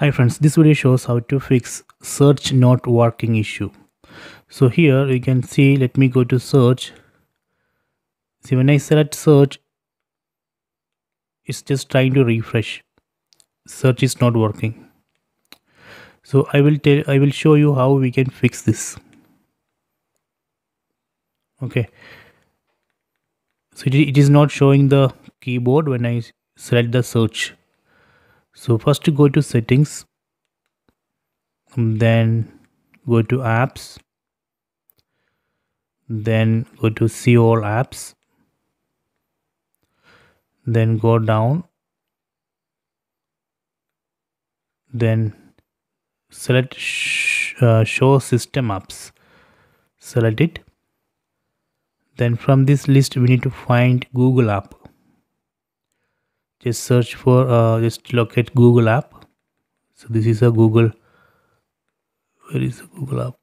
Hi friends, this video shows how to fix search not working issue. So here you can see, let me go to search. See when I select search, it's just trying to refresh. Search is not working. So I will tell, I will show you how we can fix this. Okay. So it is not showing the keyboard when I select the search so first go to settings then go to apps then go to see all apps then go down then select sh uh, show system apps. Select it. Then from this list we need to find google app just search for uh, just locate google app. So this is a google where is the google app?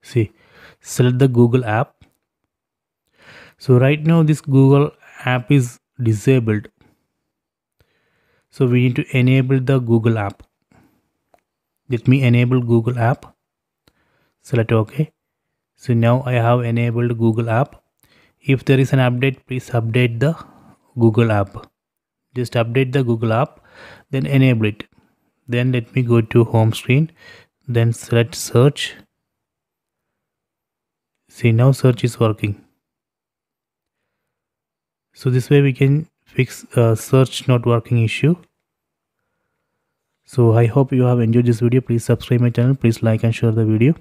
See select the google app. So right now this google app is disabled. So we need to enable the google app let me enable google app. Select ok so now i have enabled google app. If there is an update please update the google app. Just update the google app then enable it. Then let me go to home screen then select search. See now search is working. So this way we can fix a search not working issue so i hope you have enjoyed this video. Please subscribe my channel. Please like and share the video